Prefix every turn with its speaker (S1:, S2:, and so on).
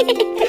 S1: Hehehehe